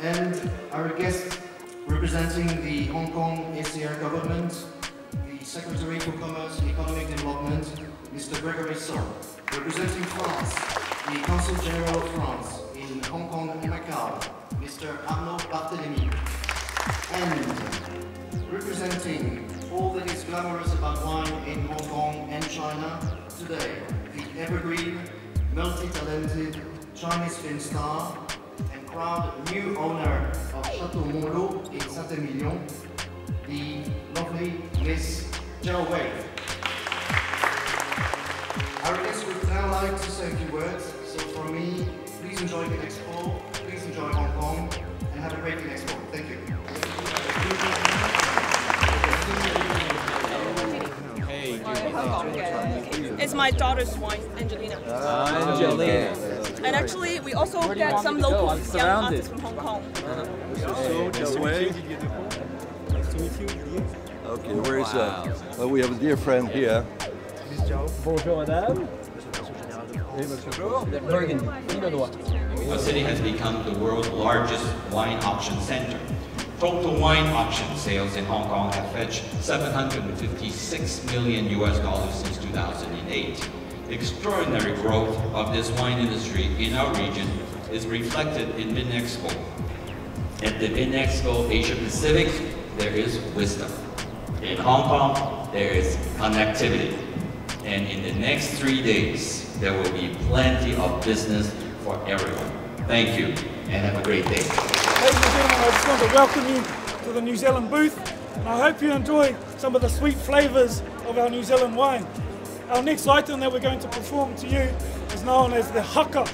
And our guest representing the Hong Kong SAR government, the Secretary for Commerce and Economic Development, Mr. Gregory So, representing France, the Consul General of France in Hong Kong and Macau, Mr. Arnaud Barthélemy, and representing all that is glamorous about wine in Hong Kong and China today, the evergreen, multi-talented Chinese film star, and proud new owner of Chateau Monlot in Saint-Emilion, the lovely Miss Zhao Wei. Our guests would now like to say a few words. So for me, please enjoy the next expo, please enjoy Hong Kong, and have a great expo. Thank It's my daughter's wine, Angelina. Angelina. And actually, we also get some local young artists from Hong Kong. Okay, where is uh? Well, we have a dear friend here. Bonjour madame. Burgundy, Pinot Noir. Our city has become the world's largest wine auction center. Total wine auction sales in Hong Kong have fetched 756 million US dollars since 2008. The extraordinary growth of this wine industry in our region is reflected in Vinexpo. At the Vinexpo Asia Pacific, there is wisdom. In Hong Kong, there is connectivity. And in the next three days, there will be plenty of business for everyone. Thank you, and have a great day. Ladies and gentlemen, I just want to welcome you to the New Zealand booth, and I hope you enjoy some of the sweet flavours of our New Zealand wine. Our next item that we're going to perform to you is known as the haka.